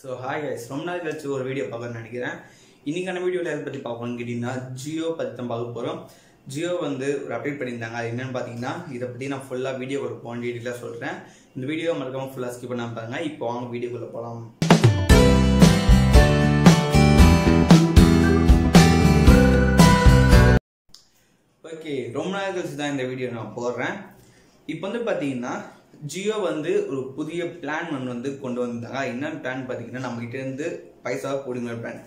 So hi guys ரொம்ப நாள் கழிச்சு ஒரு வீடியோ பார்க்கணும்னு நினைக்கிறேன். இன்னைக்கான வீடியோவில் எதை பற்றி பார்ப்போம்னு கேட்டிங்கன்னா ஜியோ பற்றி தான் பார்க்க போகிறோம் ஜியோ வந்து ஒரு அப்டேட் பண்ணியிருந்தாங்க. அது என்னென்னு பார்த்தீங்கன்னா இதை பற்றி நான் ஃபுல்லாக வீடியோ கொடுப்போம் டீட்டெயிலாக சொல்கிறேன் இந்த வீடியோ மறக்காமல் ஃபுல்லாக ஸ்கிப் பண்ணாம பாருங்க. இப்போ வாங்க வீடியோக்குள்ளே போகலாம் ஓகே ரொம்ப நாள் கழிச்சு தான் இந்த வீடியோ நான் போடுறேன். இப்போ வந்து பார்த்தீங்கன்னா ஜியோ வந்து ஒரு புதிய பிளான் ஒன்று வந்து கொண்டு வந்தாங்க. என்னன்னு பிளான் பார்த்தீங்கன்னா நம்மகிட்ட இருந்து பைசாவை போடுங்க பிளான்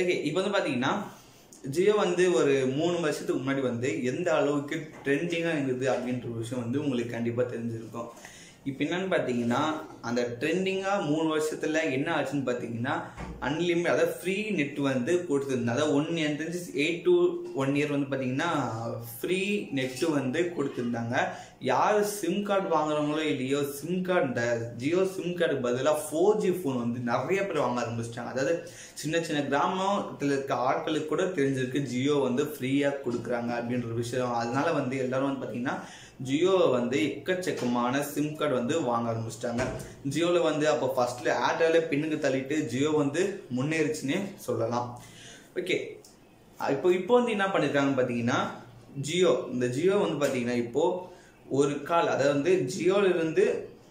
ஓகே இப்போ வந்து பார்த்தீங்கன்னா ஜியோ வந்து ஒரு மூணு வருஷத்துக்கு முன்னாடி வந்து எந்த அளவுக்கு ட்ரெண்டிங்காக இருந்தது அப்படின்ற ஒரு விஷயம் வந்து உங்களுக்கு கண்டிப்பாக தெரிஞ்சிருக்கும். இப்போ என்னன்னு பார்த்தீங்கன்னா அந்த ட்ரெண்டிங்காக மூணு வருஷத்தில் என்ன ஆச்சுன்னு பார்த்தீங்கன்னா அன்லிமிட் அதாவது ஃப்ரீ நெட் வந்து கொடுத்துருந்தாங்க அதாவது ஒன் எனக்கு தெரிஞ்சு எயிட் டு ஒன் இயர் வந்து பார்த்தீங்கன்னா ஃப்ரீ நெட்டு வந்து கொடுத்துருந்தாங்க. யார் சிம் கார்டு வாங்குறவங்களோ இல்லையோ சிம் கார்டு இந்த ஜியோ சிம் கார்டுக்கு பதிலாக ஃபோர் ஜி ஃபோன் வந்து நிறைய பேர் வாங்க ஆரம்பிச்சிட்டாங்க. அதாவது சின்ன சின்ன கிராமத்தில் இருக்க ஆட்களுக்கு கூட தெரிஞ்சிருக்கு ஜியோ வந்து ஃப்ரீயாக கொடுக்குறாங்க அப்படின்ற விஷயம். அதனால வந்து எல்லாரும் வந்து பார்த்தீங்கன்னா ஜியோவை வந்து எக்கச்சக்கமான சிம் கார்டு வந்து வாங்க ஆரம்பிச்சிட்டாங்க. ஜியோவில் வந்து அப்போ ஃபர்ஸ்ட்ல ஏர்டெல்ல பின்னுக்கு தள்ளிட்டு ஜியோ வந்து முன்னேறிச்சுன்னே சொல்லலாம். ஓகே இப்போ இப்போ வந்து என்ன பண்ணிருக்காங்கன்னு பார்த்தீங்கன்னா ஜியோ இந்த ஜியோ வந்து பார்த்தீங்கன்னா இப்போ ஒரு கால் அதாவது வந்து ஜியோவிலிருந்து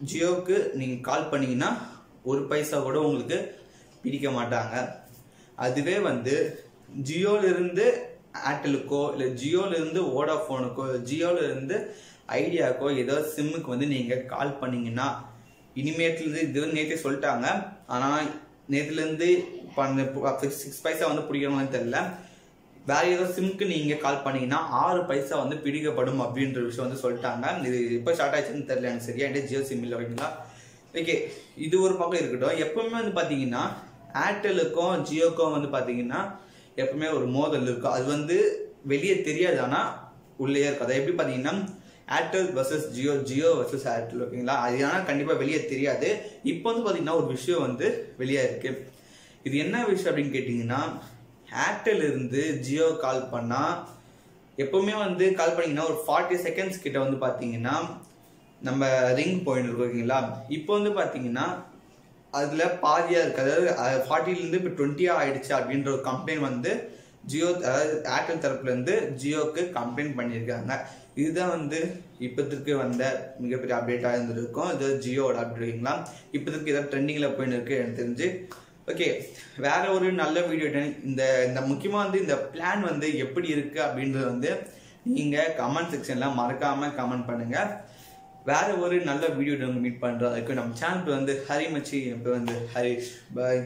ஜியோவுக்கு நீங்கள் கால் பண்ணீங்கன்னா ஒரு பைசா கூட உங்களுக்கு பிடிக்க மாட்டாங்க. அதுவே வந்து ஜியோவிலிருந்து ஏர்டெலுக்கோ இல்லை ஜியோலேருந்து ஓடாஃபோனுக்கோ வோடாஃபோனுக்கோ ஜியோல ஐடியாக்கோ ஏதோ சிம்முக்கு வந்து நீங்கள் கால் பண்ணிங்கன்னா இனிமேட்லேருந்து இது வந்து நேற்றே சொல்லிட்டாங்க ஆனால் நேற்றுலேருந்து பண்ண சிக்ஸ் பைசா வந்து பிடிக்கணும்னு தெரில வேற ஏதோ சிம்க்கு நீங்கள் கால் பண்ணீங்கன்னா ஆறு பைசா வந்து பிடிக்கப்படும் அப்படின்ற விஷயம் வந்து சொல்லிட்டாங்க. இது எப்போ ஸ்டார்ட் ஆச்சுன்னு தெரியல எனக்கு சரியா என்கிட்ட ஜியோ சிம் இல்லை ஓகேங்களா ஓகே இது ஒரு பக்கம் இருக்கட்டும். எப்பவுமே வந்து பார்த்தீங்கன்னா ஏர்டெலுக்கும் ஜியோக்கும் வந்து பார்த்தீங்கன்னா எப்பவுமே ஒரு மோதல் இருக்கும். அது வந்து வெளியே தெரியாது. ஆனால் உள்ளே இருக்கும் அதை எப்படி பார்த்தீங்கன்னா Airtel versus Jio Jio versus Airtel ஓகேங்களா அது ஆனால் கண்டிப்பாக வெளியே தெரியாது. இப்போ வந்து பார்த்தீங்கன்னா ஒரு விஷயம் வந்து வெளியே இருக்கு. இது என்ன விஷயம் அப்படின்னு கேட்டிங்கன்னா ஏர்டெல் இருந்து ஜியோ கால் பண்ணால் எப்பவுமே வந்து கால் பண்ணிங்கன்னா ஒரு ஃபார்ட்டி செகண்ட்ஸ் கிட்ட வந்து பார்த்தீங்கன்னா நம்ம ரிங் போயின்னு இருக்கோம் ஓகேங்களா இப்போ வந்து பார்த்தீங்கன்னா அதில் பாதியாக இருக்குது அதாவது ஃபார்ட்டிலேருந்து இப்போ டுவெண்ட்டியாக ஆயிடுச்சு அப்படின்ற ஒரு கம்ப்ளைண்ட் வந்து ஜியோ அதாவது ஏர்டெல் தரப்புலேருந்து ஜியோக்கு கம்ப்ளைண்ட் பண்ணியிருக்காங்க. இதுதான் வந்து இப்போத்திற்கு வந்த மிகப்பெரிய அப்டேட்டாக இருந்திருக்கும். இது ஜியோட அப்டேட்டுங்களா இப்போதைக்கு ஏதாவது ட்ரெண்டிங்கில் போயின்னு இருக்கு எனக்கு தெரிஞ்சு. ஓகே வேற ஒரு நல்ல வீடியோ இந்த இந்த முக்கியமாக வந்து இந்த பிளான் வந்து எப்படி இருக்குது அப்படின்றது வந்து நீங்கள் கமெண்ட் செக்ஷனில் மறக்காமல் கமெண்ட் பண்ணுங்கள் வேற ஒரு நல்ல வீடியோ மீட் பண்ணுறோம் அதுக்கு நம்ம சேனல் வந்து ஹரி மச்சி என் பேர் வந்து ஹரிஷ். பாய்